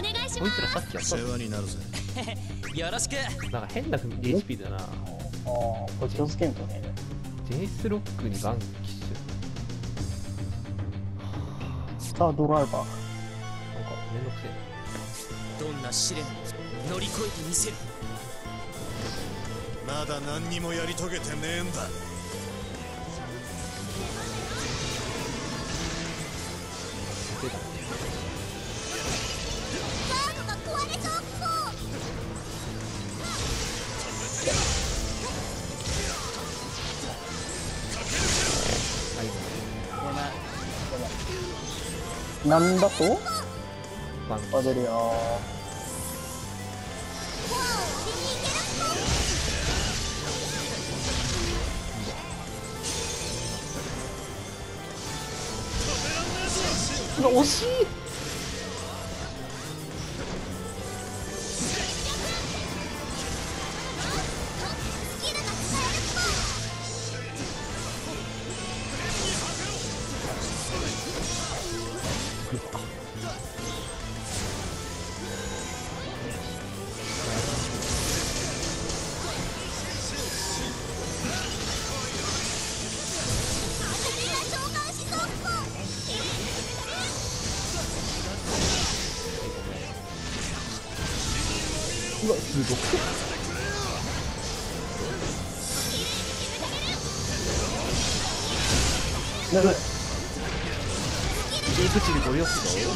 願いします。こいつらさっきやった世話になるぜ。よろしく。なんか変な HP だな。ああこれ気をつけんとね。ジェイスロックにバンキッシスタードライバー。ュなんかめんどくせえどんな試練も乗り越えてみせる。まだ何にもやり遂げてねえんだなんだと？バ出るよ惜しいうわすごい。なるキープ値でゴリ押すぞ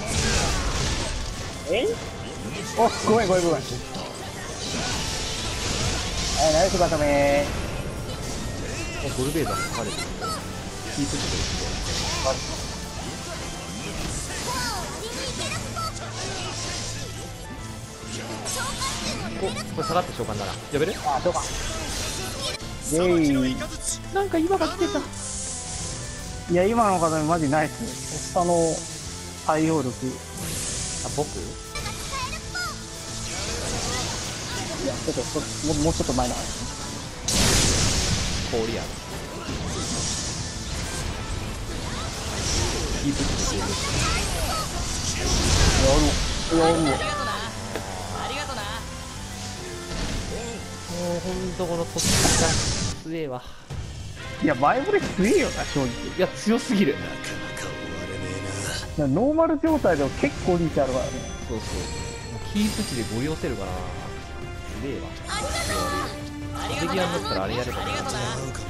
え？おごめんごめんごめん。はいナイス固めおゴルベーザーも書かれてる。キープ値で押これ下がって召喚だな呼べる？あそうかイ。ェイなんか今が来てた。いや今の方マジナイス。下の対応力。あ僕？いやちょっとそもうもうちょっと前の話。氷やキープ値で消えるやるやるあんとこの突起が強えわ。いや前触れ強えよな正直。いいや強すぎる。なかなか終われねえなやノーマル状態でも結構リーチあるからね。そうそう。キープ値でゴリ押せるからすげえわ。ありがとなデビアンだったらあれやればいいありがとな